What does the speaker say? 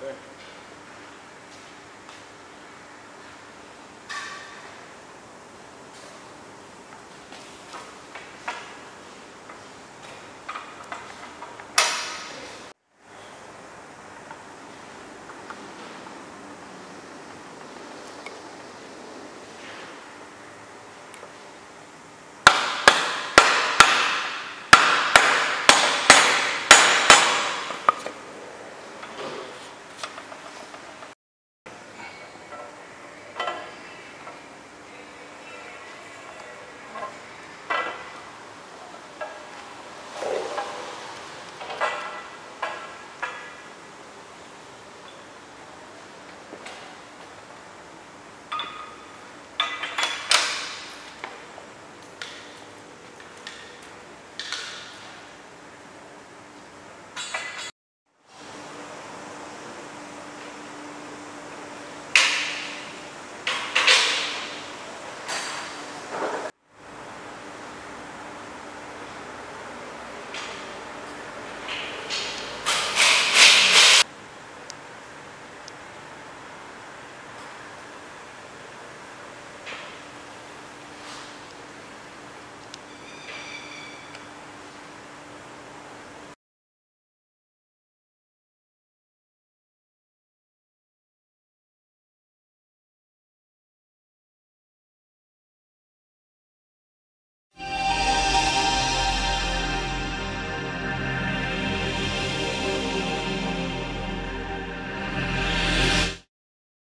对。